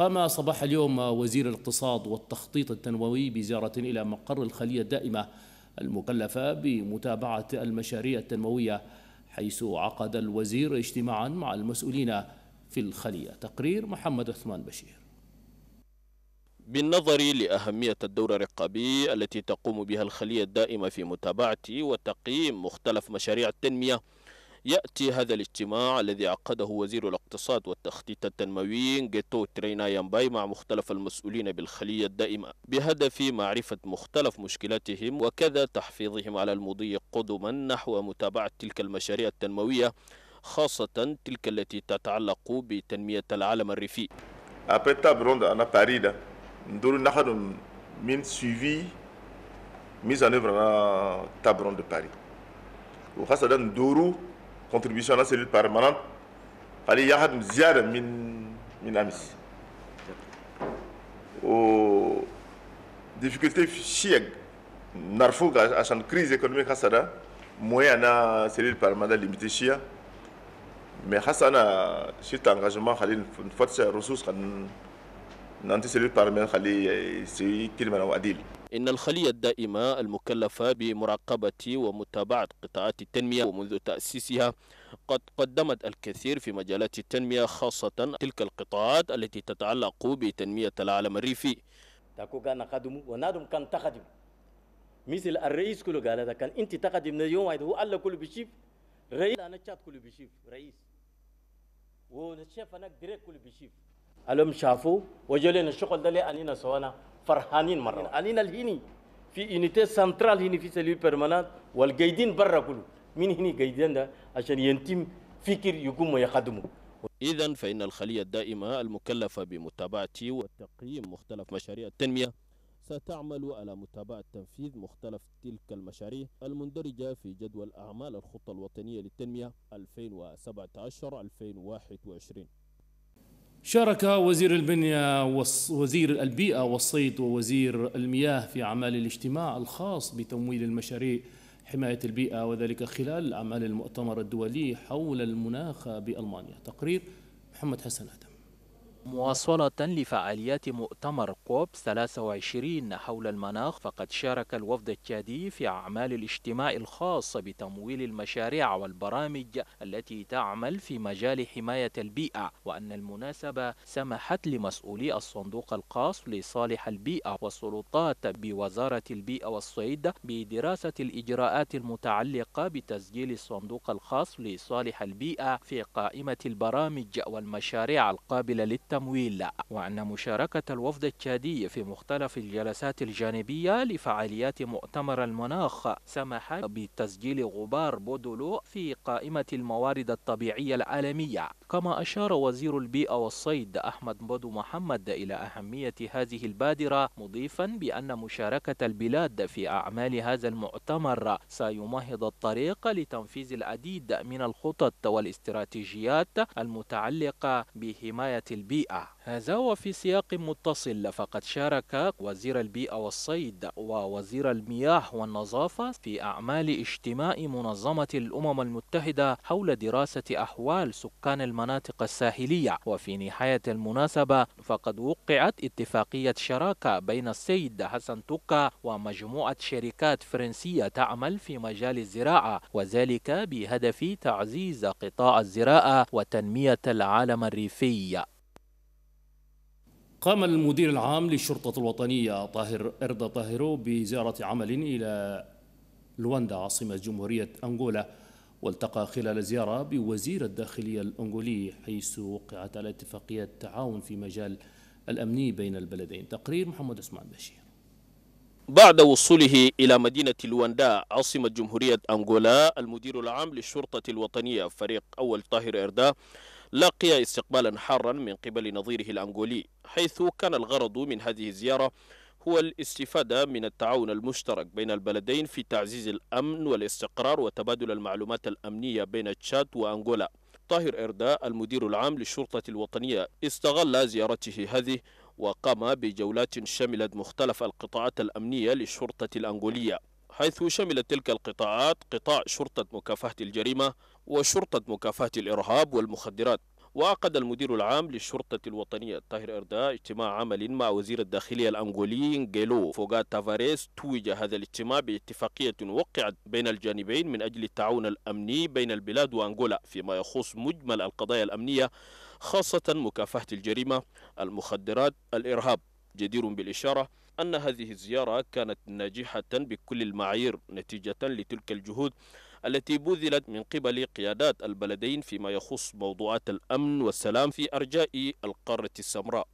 قام صباح اليوم وزير الاقتصاد والتخطيط التنموي بزيارة إلى مقر الخلية الدائمة المكلفة بمتابعة المشاريع التنموية حيث عقد الوزير اجتماعا مع المسؤولين في الخلية. تقرير محمد عثمان بشير. بالنظر لأهمية الدور الرقابي التي تقوم بها الخلية الدائمة في متابعة وتقييم مختلف مشاريع التنمية يأتي هذا الاجتماع الذي عقده وزير الاقتصاد والتخطيط التنموي جيتو ترينا يامباي مع مختلف المسؤولين بالخلية الدائمة بهدف معرفة مختلف مشكلاتهم وكذا تحفيظهم على المضي قدما نحو متابعة تلك المشاريع التنموية خاصة تلك التي تتعلق بتنمية العالم الريفي. Après table ronde à Paris, nous avons min suivi mise en œuvre à table ronde de Paris. وخاصة دورو contribution à la cellule permanente. Fallait yahad ziyada min min amis. O difficulté chieg narfo ga achan crise économique hasada moyen na cellule permanente limité chia. Mais hasana cet engagement khalil une fois ressources kan nanti cellule permanente khali c'est kilmana adil. إن الخلية الدائمة المكلفة بمراقبة ومتابعة قطاعات التنمية ومنذ تأسيسها قد قدمت الكثير في مجالات التنمية خاصة تلك القطاعات التي تتعلق بتنمية العالم الريفي. كان تخدم مثل الرئيس كله قال هذا كان أنت تخدم اليوم هو الله كله بشيف رئيس أنا شات كله بشيف رئيس. ونشاف أنا دريك كله ألم شافوا وجلنا الشغل ده لأننا سوانا فرحانين مرة أنينا الهيني. في يونيتي سنترال هنا في سليل بيرمانات والقايدين برا كله. مين هني قايدين ده؟ عشان ينتم فكر يقوم ويخدموا إذا فإن الخلية الدائمة المكلفة بمتابعة وتقييم مختلف مشاريع التنمية. ستعمل على متابعة تنفيذ مختلف تلك المشاريع المندرجة في جدول أعمال الخطة الوطنية للتنمية 2017-2021 شارك وزير البنية وزير البيئة والصيد ووزير المياه في أعمال الاجتماع الخاص بتمويل المشاريع حماية البيئة وذلك خلال أعمال المؤتمر الدولي حول المناخ بألمانيا. تقرير محمد حسن آدم. مواصلة لفعاليات مؤتمر كوب 23 حول المناخ فقد شارك الوفد التشادي في أعمال الاجتماع الخاص بتمويل المشاريع والبرامج التي تعمل في مجال حماية البيئة وأن المناسبة سمحت لمسؤولي الصندوق الخاص لصالح البيئة والسلطات بوزارة البيئة والصيد بدراسة الإجراءات المتعلقة بتسجيل الصندوق الخاص لصالح البيئة في قائمة البرامج والمشاريع القابلة للتنمية التمويل وأن مشاركة الوفد التشادي في مختلف الجلسات الجانبية لفعاليات مؤتمر المناخ سمح بتسجيل غبار بودولو في قائمة الموارد الطبيعية العالمية. كما أشار وزير البيئة والصيد أحمد بودو محمد إلى أهمية هذه البادرة مضيفا بأن مشاركة البلاد في أعمال هذا المؤتمر سيمهد الطريق لتنفيذ العديد من الخطط والاستراتيجيات المتعلقة بحماية البيئة. البيئة. هذا وفي سياق متصل. فقد شارك وزير البيئة والصيد ووزير المياه والنظافة في أعمال اجتماع منظمة الأمم المتحدة حول دراسة أحوال سكان المناطق الساحلية. وفي نهاية المناسبة فقد وقعت اتفاقية شراكة بين السيد حسن توكا ومجموعة شركات فرنسية تعمل في مجال الزراعة وذلك بهدف تعزيز قطاع الزراعة وتنمية العالم الريفي. قام المدير العام للشرطة الوطنية طاهر إردا طاهرو بزيارة عمل إلى لواندا عاصمة جمهورية أنغولا والتقى خلال الزيارة بوزير الداخلية الأنغولي حيث وقعت على اتفاقية تعاون في مجال الأمني بين البلدين. تقرير محمد عثمان بشير. بعد وصوله إلى مدينة لواندا عاصمة جمهورية أنغولا المدير العام للشرطة الوطنية فريق أول طاهر إردا لقي استقبالا حارا من قبل نظيره الأنغولي حيث كان الغرض من هذه الزيارة هو الاستفادة من التعاون المشترك بين البلدين في تعزيز الأمن والاستقرار وتبادل المعلومات الأمنية بين تشاد وأنغولا. طاهر إرداء المدير العام للشرطة الوطنية استغل زيارته هذه وقام بجولات شملت مختلف القطاعات الأمنية للشرطة الأنغولية. حيث شملت تلك القطاعات قطاع شرطة مكافحة الجريمة وشرطة مكافحة الإرهاب والمخدرات. وعقد المدير العام للشرطة الوطنية طاهر إرداء اجتماع عمل مع وزير الداخلية الأنغولي نجيلو فوغا تافاريس توج هذا الاجتماع باتفاقية وقعت بين الجانبين من أجل التعاون الأمني بين البلاد وأنغولا فيما يخص مجمل القضايا الأمنية خاصة مكافحة الجريمة المخدرات الإرهاب. جدير بالإشارة أن هذه الزيارة كانت ناجحة بكل المعايير نتيجة لتلك الجهود التي بذلت من قبل قيادات البلدين فيما يخص موضوعات الأمن والسلام في أرجاء القارة السمراء.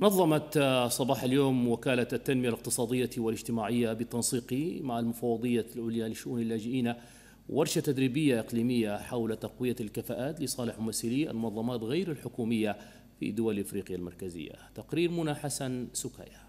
نظمت صباح اليوم وكالة التنمية الاقتصادية والاجتماعية بالتنسيق مع المفوضية العليا لشؤون اللاجئين ورشة تدريبية إقليمية حول تقوية الكفاءات لصالح ممثلي المنظمات غير الحكومية في دول إفريقيا المركزية. تقرير منى حسن سكايا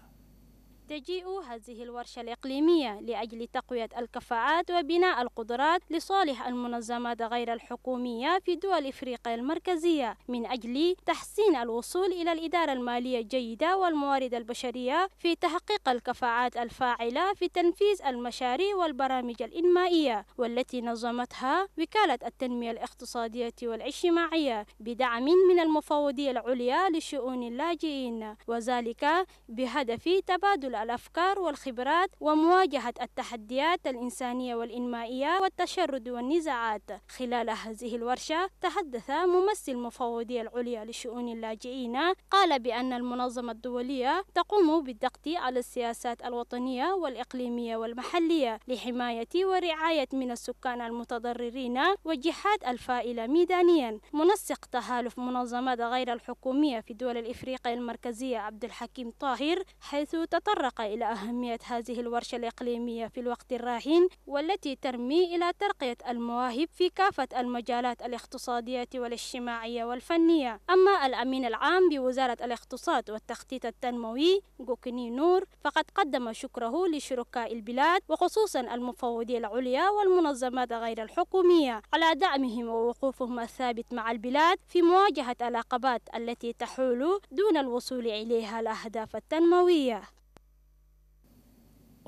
تجيء هذه الورشة الإقليمية لأجل تقوية الكفاءات وبناء القدرات لصالح المنظمات غير الحكومية في دول إفريقيا المركزية من أجل تحسين الوصول إلى الإدارة المالية الجيدة والموارد البشرية في تحقيق الكفاءات الفاعلة في تنفيذ المشاريع والبرامج الإنمائية والتي نظمتها وكالة التنمية الاقتصادية والاجتماعية بدعم من المفوضية العليا لشؤون اللاجئين وذلك بهدف تبادل الأفكار والخبرات ومواجهة التحديات الإنسانية والإنمائية والتشرد والنزاعات. خلال هذه الورشة تحدث ممثل المفوضية العليا لشؤون اللاجئين قال بأن المنظمة الدولية تقوم بالضغط على السياسات الوطنية والإقليمية والمحلية لحماية ورعاية من السكان المتضررين والجهات الفائلة ميدانيا. منسق تحالف منظمات غير الحكومية في دول الإفريقية المركزية عبد الحكيم طاهر حيث تطرق تطرق إلى أهمية هذه الورشة الإقليمية في الوقت الراهن والتي ترمي إلى ترقية المواهب في كافة المجالات الاقتصادية والاجتماعية والفنية. أما الأمين العام بوزارة الاقتصاد والتخطيط التنموي جوكني نور فقد قدم شكره لشركاء البلاد وخصوصا المفوضية العليا والمنظمات غير الحكومية. على دعمهم ووقوفهم الثابت مع البلاد في مواجهة العقبات التي تحول دون الوصول إليها الأهداف التنموية.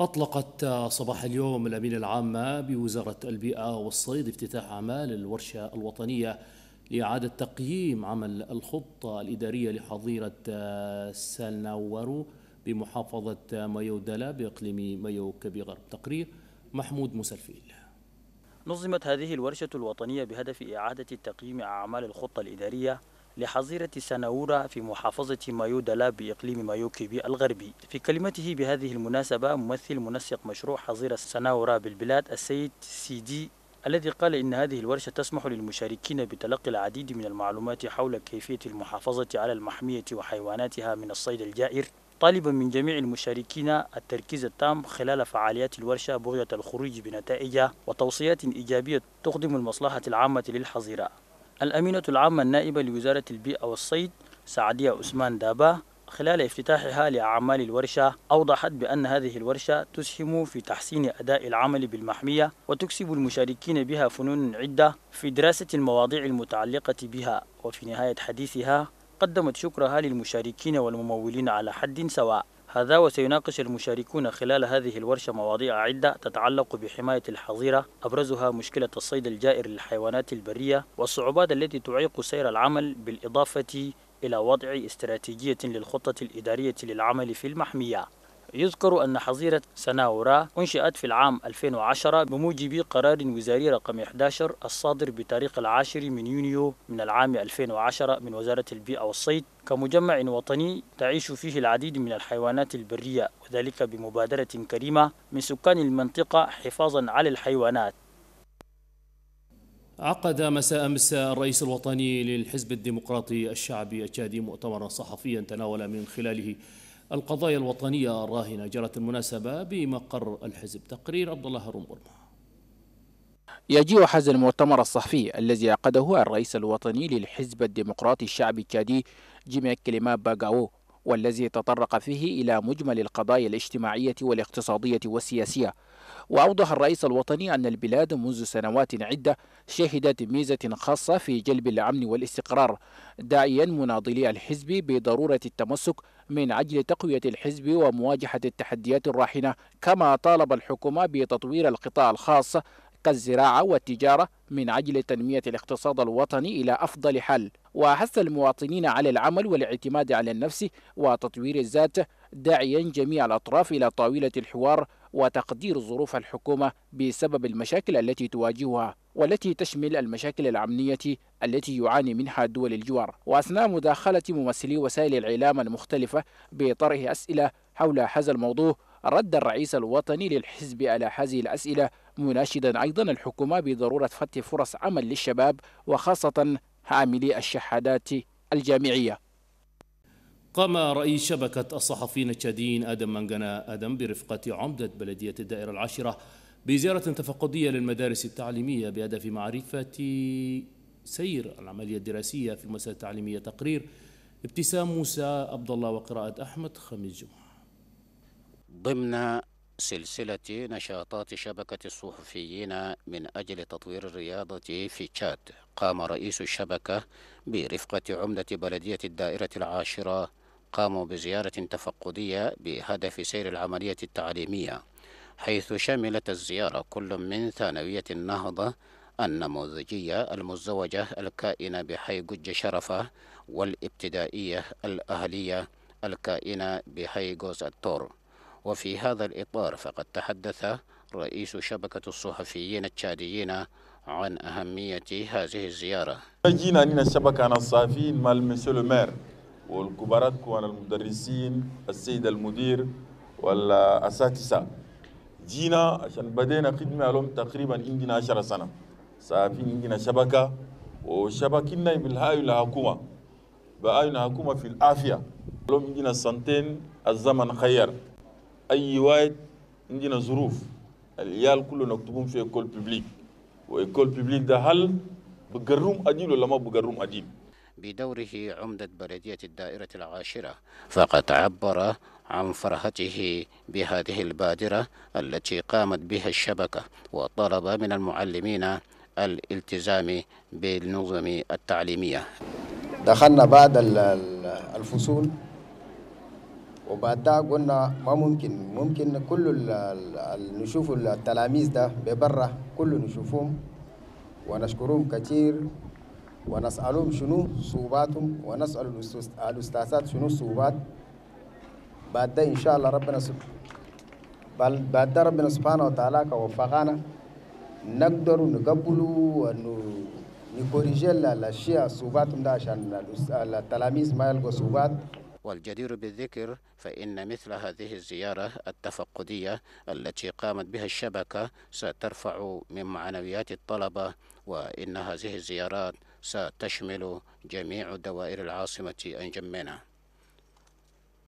أطلقت صباح اليوم الأمين العامة بوزارة البيئة والصيد افتتاح أعمال الورشة الوطنية لإعادة تقييم عمل الخطة الإدارية لحظيرة سالناورو بمحافظة مايو دالا بإقليم مايو كبي غرب تقرير محمود مسلفيل نظمت هذه الورشة الوطنية بهدف إعادة تقييم أعمال الخطة الإدارية لحظيرة سناورا في محافظة مايو دالا بإقليم مايو كيبي الغربي في كلمته بهذه المناسبة ممثل منسق مشروع حظيرة سناورا بالبلاد السيد سيدي الذي قال إن هذه الورشة تسمح للمشاركين بتلقي العديد من المعلومات حول كيفية المحافظة على المحمية وحيواناتها من الصيد الجائر. طالبا من جميع المشاركين التركيز التام خلال فعاليات الورشة بغية الخروج بنتائج وتوصيات إيجابية تخدم المصلحة العامة للحظيرة. الأمينة العامة النائبة لوزارة البيئة والصيد سعدية عثمان دابا خلال افتتاحها لأعمال الورشة أوضحت بأن هذه الورشة تسهم في تحسين أداء العمل بالمحمية وتكسب المشاركين بها فنون عدة في دراسة المواضيع المتعلقة بها. وفي نهاية حديثها قدمت شكرها للمشاركين والممولين على حد سواء. هذا وسيناقش المشاركون خلال هذه الورشة مواضيع عدة تتعلق بحماية الحظيرة أبرزها مشكلة الصيد الجائر للحيوانات البرية والصعوبات التي تعيق سير العمل بالإضافة إلى وضع استراتيجية للخطة الإدارية للعمل في المحمية. يذكر أن حظيرة سناورا أنشئت في العام 2010 بموجب قرار وزاري رقم 11 الصادر بتاريخ العاشر من يونيو من العام 2010 من وزارة البيئة والصيد كمجمع وطني تعيش فيه العديد من الحيوانات البرية وذلك بمبادرة كريمة من سكان المنطقة حفاظا على الحيوانات. عقد مساء أمس الرئيس الوطني للحزب الديمقراطي الشعبي التشادي مؤتمرا صحفيا تناول من خلاله القضايا الوطنية الراهنة جرت المناسبة بمقر الحزب. تقرير عبد الله هارون يجيء حز المؤتمر الصحفي الذي عقده الرئيس الوطني للحزب الديمقراطي الشعبي التشادي جيمي كليما باغاو والذي تطرق فيه إلى مجمل القضايا الاجتماعية والاقتصادية والسياسية. وأوضح الرئيس الوطني أن البلاد منذ سنوات عدة شهدت ميزة خاصة في جلب الأمن والاستقرار داعيا مناضلي الحزب بضرورة التمسك من أجل تقوية الحزب ومواجهة التحديات الراهنة كما طالب الحكومة بتطوير القطاع الخاص كالزراعة والتجارة من أجل تنمية الاقتصاد الوطني إلى أفضل حل وحث المواطنين على العمل والاعتماد على النفس وتطوير الذات داعيا جميع الأطراف إلى طاولة الحوار وتقدير ظروف الحكومة بسبب المشاكل التي تواجهها والتي تشمل المشاكل الأمنية التي يعاني منها دول الجوار. وأثناء مداخلة ممثلي وسائل الإعلام المختلفة بطرح أسئلة حول هذا الموضوع رد الرئيس الوطني للحزب على هذه الأسئلة مناشدا أيضا الحكومة بضرورة فتح فرص عمل للشباب وخاصة عاملي الشهادات الجامعية. قام رئيس شبكة الصحفيين التشاديين آدم منغنا آدم برفقة عمدة بلدية الدائرة العاشرة بزيارة تفقدية للمدارس التعليمية بهدف معرفة سير العملية الدراسية في المؤسسة التعليمية. تقرير ابتسام موسى عبد الله وقراءة أحمد خميس جمعة. ضمن سلسلة نشاطات شبكة الصحفيين من أجل تطوير الرياضة في تشاد. قام رئيس الشبكة برفقة عمدة بلدية الدائرة العاشرة. قاموا بزيارة تفقدية بهدف سير العملية التعليمية حيث شملت الزيارة كل من ثانوية النهضة النموذجية المزدوجة الكائنة بحي قج شرفة والابتدائية الأهلية الكائنة بحي جوز التور. وفي هذا الإطار فقد تحدث رئيس شبكة الصحفيين التشاديين عن أهمية هذه الزيارة. جينا نينا الشبكة الصحفيين مع ال monsieur ال maire والكبارات كوان المدرسين السيد المدير والأساتذة. جينا عشان بدينا خدمة لهم تقريبا عندنا 10 سنة. صحفيين عندنا شبكة وشبكنا بالهاي الحكومة. بأي الحكومة في العافية. لهم عندنا سنتين الزمن خير. أي واحد عندنا ظروف العيال كله نكتبهم في ايكول بيبليك وايكول بيبليك ده هل بقروم اديم ولا ما بقروم اديم بدوره عمدة بلدية الدائرة العاشرة فقد عبر عن فرحته بهذه البادرة التي قامت بها الشبكة وطلب من المعلمين الالتزام بالنظم التعليمية. دخلنا بعد الفصول. وبعد ده قلنا ما ممكن ممكن كل نشوف التلاميذ ده ببرة كله نشوفهم ونشكرهم كثير ونسألهم شنو صعوباتهم ونسأل الأستاذات شنو الصعوبات. بعد ده إن شاء الله ربنا سبحانه بعد ده ربنا سبحانه وتعالى كوفقنا نقدر نقبلوا ونكوريجي الأشياء صعوباتهم ده عشان التلاميذ ما يلقوا صعوبات. والجدير بالذكر فإن مثل هذه الزيارة التفقدية التي قامت بها الشبكة سترفع من معنويات الطلبة وإن هذه الزيارات ستشمل جميع دوائر العاصمة أنجمنا